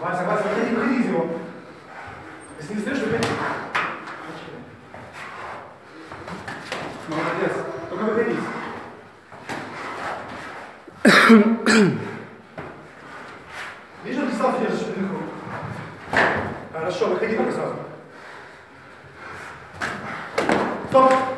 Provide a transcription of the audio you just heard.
Вася, Вася, выходи, выходи из него. Если не слышишь, выходи. Молодец. Только выходи. Видишь, он не стал держишь вверху. Хорошо, выходи только сразу. Стоп!